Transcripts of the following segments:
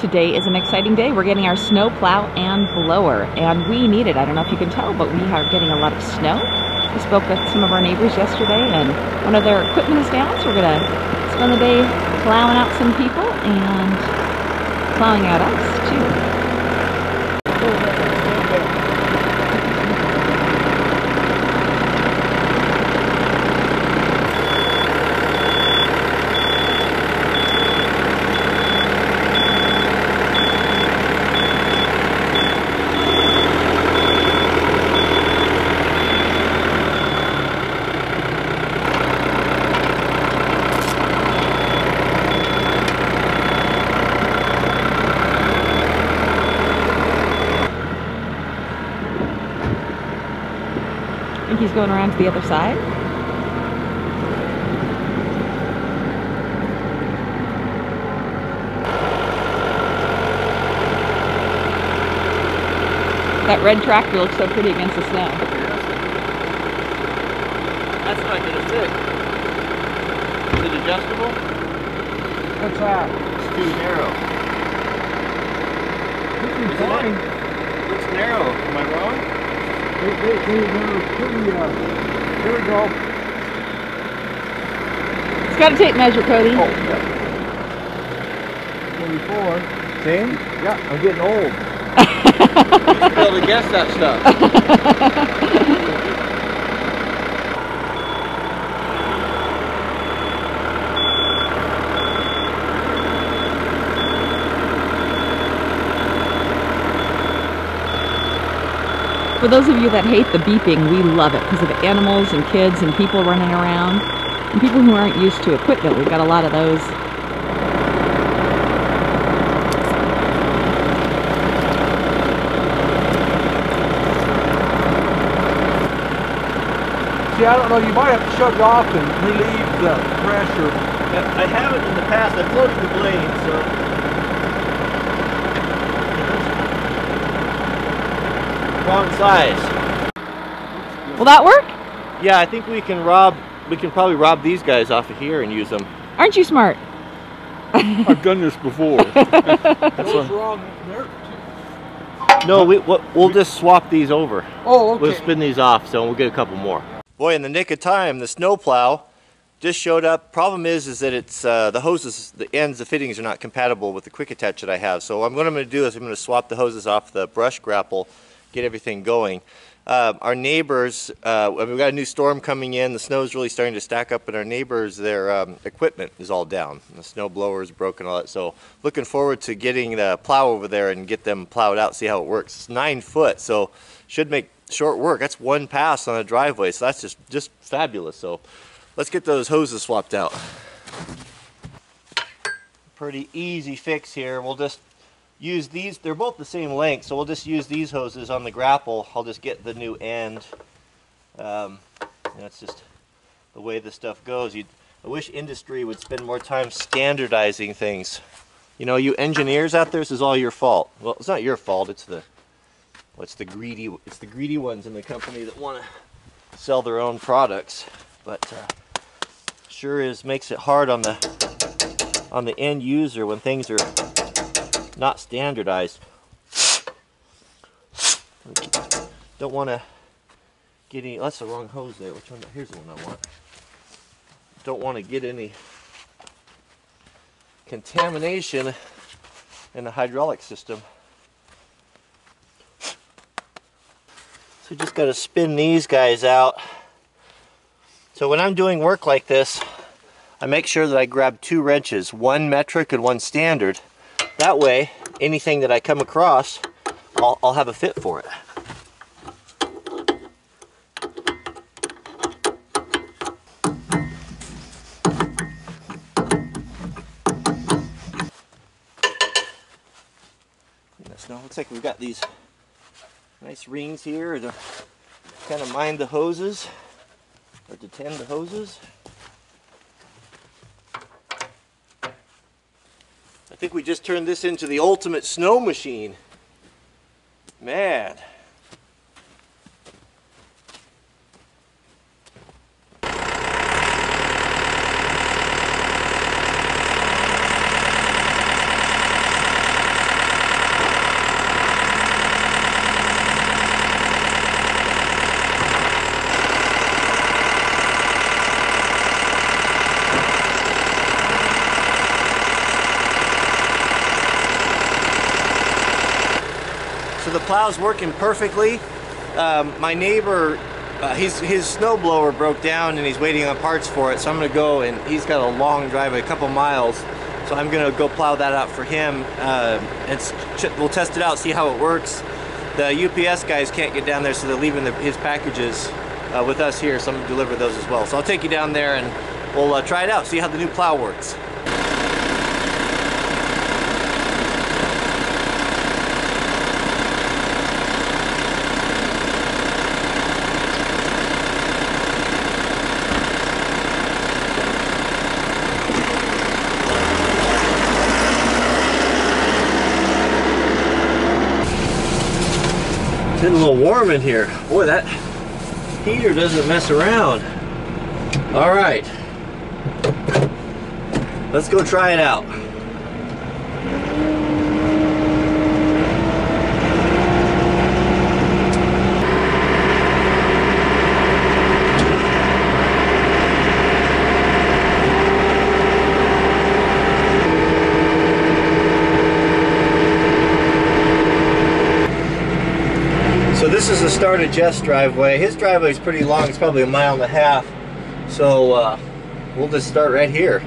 Today is an exciting day. We're getting our snow plow and blower, and we need it. I don't know if you can tell, but we are getting a lot of snow. We spoke with some of our neighbors yesterday, and one of their equipment is down, so we're going to spend the day plowing out some people and plowing out us, too. Around to the other side. That red tractor looks so pretty against the snow. That's not gonna fit. Is it adjustable? What's that? It's too narrow. This is Isn't it? Looks narrow. Am I wrong? They, they, they were pretty, uh, here we go. It's got a tape measure, Cody. Oh, yeah. 24. Same? Yeah, I'm getting old. Be able to guess that stuff. For those of you that hate the beeping, we love it because of animals and kids and people running around and people who aren't used to equipment. We've got a lot of those. See, I don't know, you might have to shut it off and relieve the pressure. I haven't in the past. I've floated the blade, so. Wrong size. Will that work? Yeah, I think we can rob. We can probably rob these guys off of here and use them. Aren't you smart? I've done this before. That's What's wrong there? no, we we'll, we'll just swap these over. Oh, okay. We'll spin these off, so we'll get a couple more. Boy, in the nick of time, the snowplow just showed up. Problem is, is that it's uh, the hoses, the ends, the fittings are not compatible with the quick attach that I have. So what I'm going to do is I'm going to swap the hoses off the brush grapple, get everything going. Uh, our neighbors, uh, we've got a new storm coming in. The snow's really starting to stack up, and our neighbors, their um, equipment is all down. The snow blower is broken, all that. So looking forward to getting the plow over there and get them plowed out, see how it works. It's nine foot, so should make short work. That's one pass on a driveway, so that's just just fabulous. So let's get those hoses swapped out. Pretty easy fix here. We'll just use these. They're both the same length, so we'll just use these hoses on the grapple. I'll just get the new end. Um, that's just the way this stuff goes. you I wish industry would spend more time standardizing things. You know, you engineers out there, this is all your fault. Well, it's not your fault. It's the what's the greedy? It's the greedy ones in the company that want to sell their own products. But uh, sure is makes it hard on the on the end user when things are not standardized. Don't want to get any. That's the wrong hose there. Which one? Here's the one I want. Don't want to get any contamination in the hydraulic system. So just got to spin these guys out. So when I'm doing work like this, I make sure that I grab two wrenches, one metric and one standard. That way, anything that I come across, I'll, I'll have a fit for it. Looks like we've got these nice rings here to kind of mind the hoses or to tend the hoses. Think we just turned this into the ultimate snow machine. Man. Plow's working perfectly. Um, my neighbor, uh, his, his snowblower broke down and he's waiting on parts for it. So I'm gonna go and he's got a long driveway, a couple miles. So I'm gonna go plow that out for him. Uh, we'll test it out, see how it works. The UPS guys can't get down there, so they're leaving the, his packages uh, with us here. So I'm gonna deliver those as well. So I'll take you down there and we'll uh, try it out, see how the new plow works. Getting a little warm in here. Boy, that heater doesn't mess around. All right. Let's go try it out. So this is the start of Jeff's driveway. His driveway is pretty long. It's probably a mile and a half. So uh, we'll just start right here.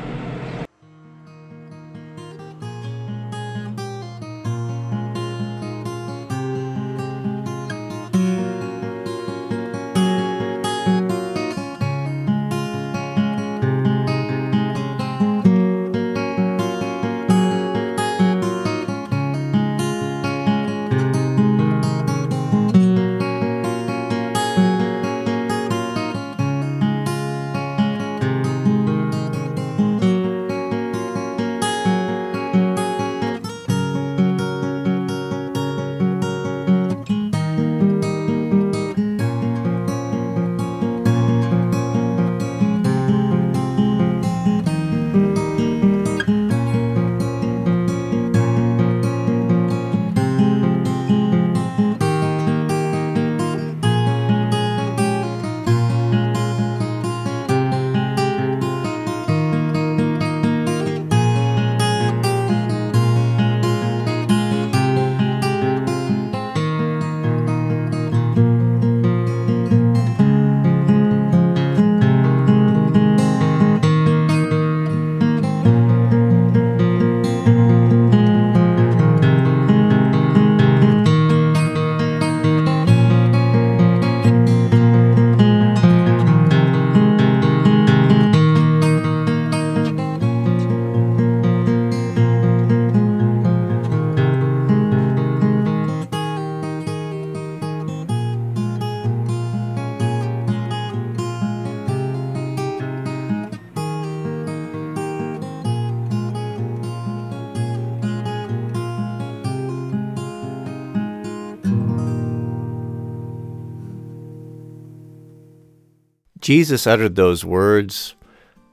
Jesus uttered those words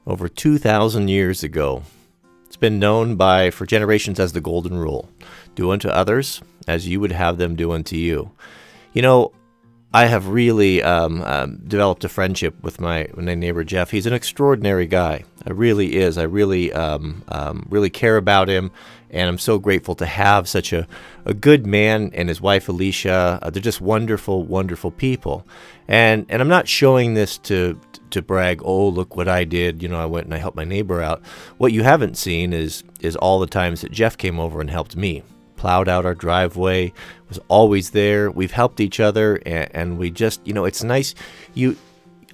over 2,000 years ago. It's been known by for generations as the Golden Rule do unto others as you would have them do unto you. You know, I have really um, um, developed a friendship with my, my neighbor Jeff. He's an extraordinary guy. I really is. I really, um, um, really care about him, and I'm so grateful to have such a, a good man and his wife Alicia. Uh, they're just wonderful, wonderful people. And and I'm not showing this to to brag. Oh, look what I did. You know, I went and I helped my neighbor out. What you haven't seen is is all the times that Jeff came over and helped me plowed out our driveway, was always there. We've helped each other, and, and, we just, you know, it's nice. You,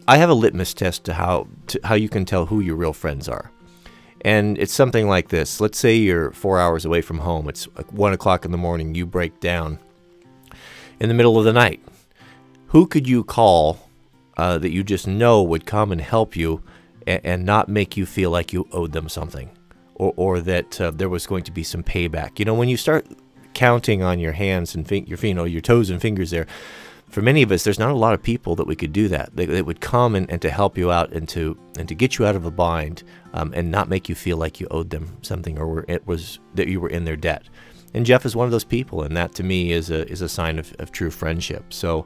I have a litmus test to how to how you can tell who your real friends are, and it's something like this. Let's say you're four hours away from home. It's one o'clock in the morning. You break down in the middle of the night. Who could you call uh, that you just know would come and help you, and, and not make you feel like you owed them something? or, or that uh, there was going to be some payback. You know, when you start counting on your hands and your you know your toes and fingers there, for many of us, there's not a lot of people that we could do that. That, that would come and, and to help you out and to and to get you out of a bind um, and not make you feel like you owed them something or it was that you were in their debt. And Jeff is one of those people, and that to me is a is a sign of, of true friendship. So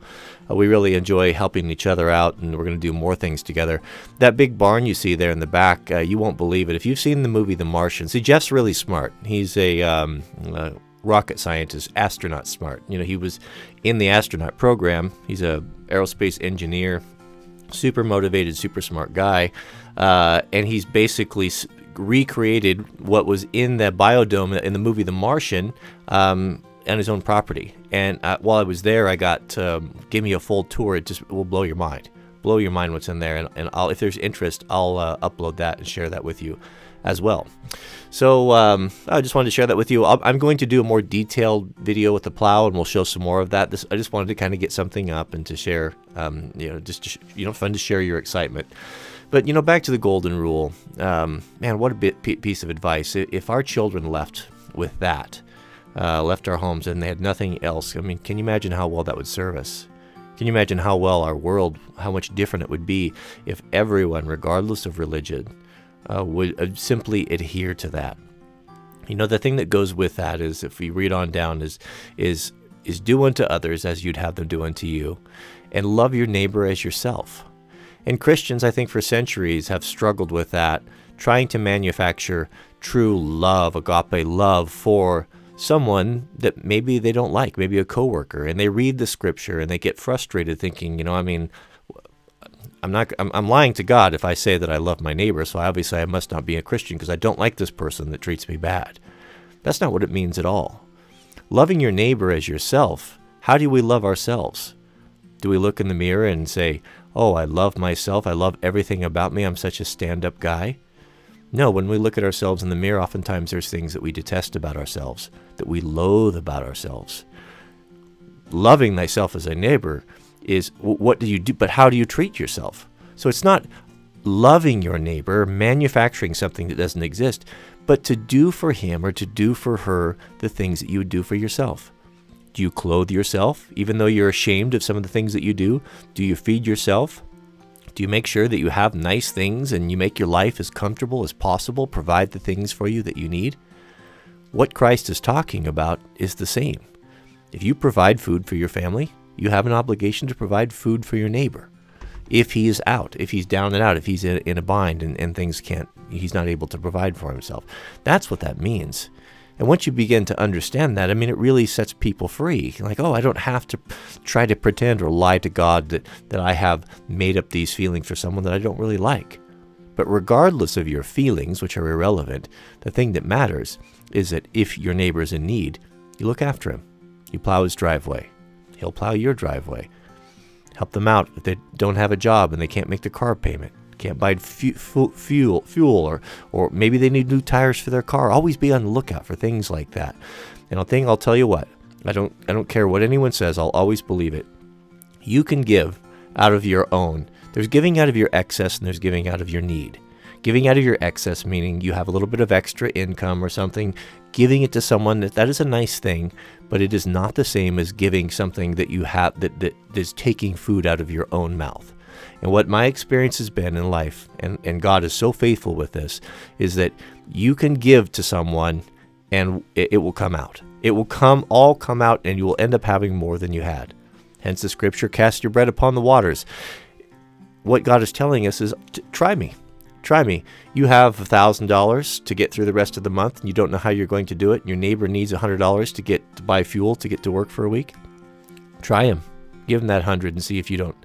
uh, we really enjoy helping each other out, and we're going to do more things together. That big barn you see there in the back, uh, you won't believe it. If you've seen the movie The Martian, see Jeff's really smart. He's a um, uh, rocket scientist, astronaut smart. You know, he was in the astronaut program. He's a aerospace engineer, super motivated, super smart guy, uh, and he's basically recreated what was in the biodome in the movie The Martian. Um, on his own property, and uh, while I was there, I got um, give me a full tour. It just will blow your mind, blow your mind what's in there. And, and I'll, if there's interest, I'll uh, upload that and share that with you as well. So um, I just wanted to share that with you. i am going to do a more detailed video with the plow, and we'll show some more of that. This I just wanted to kind of get something up and to share, um, you know, just you know, fun to share your excitement. But you know, back to the golden rule. Um, man, what a bit piece of advice. If our children left with that uh, left our homes and they had nothing else. I mean, can you imagine how well that would serve us? Can you imagine how well our world, how much different it would be if everyone, regardless of religion, uh, would uh, simply adhere to that? You know, the thing that goes with that is, if we read on down, is is is do unto others as you'd have them do unto you, and love your neighbor as yourself. And Christians, I think, for centuries have struggled with that, trying to manufacture true love, agape love for someone that maybe they don't like, maybe a coworker, and they read the scripture and they get frustrated thinking, you know, I mean, I'm not I'm, I'm lying to God if I say that I love my neighbor, so obviously I must not be a Christian because I don't like this person that treats me bad. That's not what it means at all. Loving your neighbor as yourself, how do we love ourselves? Do we look in the mirror and say, "Oh, I love myself. I love everything about me. I'm such a stand-up guy." No, when we look at ourselves in the mirror, oftentimes there's things that we detest about ourselves, that we loathe about ourselves. Loving thyself as a neighbor is what do you do, but how do you treat yourself? So it's not loving your neighbor, manufacturing something that doesn't exist, but to do for him or to do for her the things that you would do for yourself. Do you clothe yourself, even though you're ashamed of some of the things that you do? Do you feed yourself? Do you make sure that you have nice things and you make your life as comfortable as possible, provide the things for you that you need? What Christ is talking about is the same. If you provide food for your family, you have an obligation to provide food for your neighbor. If he is out, if he's down and out, if he's in, in a bind and, and things can't, he's not able to provide for himself. That's what that means. And once you begin to understand that, I mean, it really sets people free. Like, oh, I don't have to try to pretend or lie to God that, that I have made up these feelings for someone that I don't really like. But regardless of your feelings, which are irrelevant, the thing that matters is that if your neighbor is in need, you look after him. You plow his driveway. He'll plow your driveway. Help them out if they don't have a job and they can't make the car payment can't buy fu fuel, fuel, or or maybe they need new tires for their car. Always be on the lookout for things like that. And I think I'll tell you what, I don't I don't care what anyone says. I'll always believe it. You can give out of your own. There's giving out of your excess and there's giving out of your need. Giving out of your excess meaning you have a little bit of extra income or something, giving it to someone that that is a nice thing, but it is not the same as giving something that you have that, that is taking food out of your own mouth. And what my experience has been in life, and, and God is so faithful with this, is that you can give to someone and it, it will come out. It will come all come out and you will end up having more than you had. Hence the scripture, cast your bread upon the waters. What God is telling us is try me. Try me. You have $1,000 to get through the rest of the month and you don't know how you're going to do it. Your neighbor needs $100 to get to buy fuel to get to work for a week. Try him. Give him that 100 and see if you don't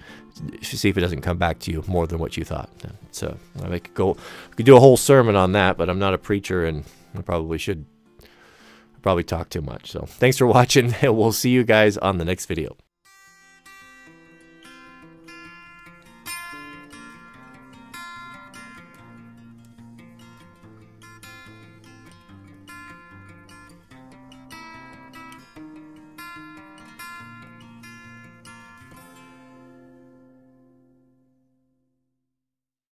see if it doesn't come back to you more than what you thought. So I could go, I could do a whole sermon on that, but I'm not a preacher, and I probably should probably talk too much. So thanks for watching, and we'll see you guys on the next video.